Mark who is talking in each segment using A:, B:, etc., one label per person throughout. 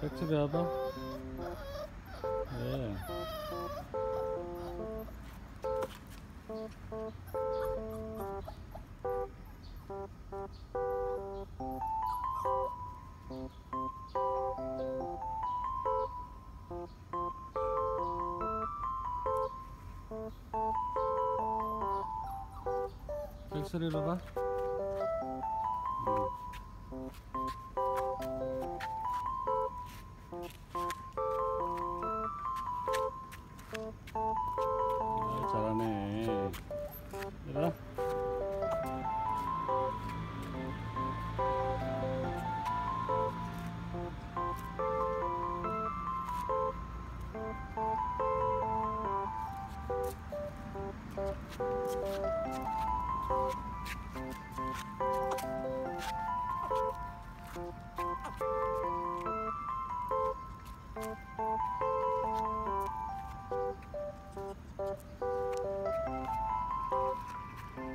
A: 백투비 와봐 네. 백소리로 봐 Đó.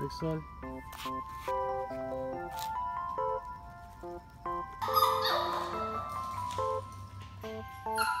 A: Pixel. Bye.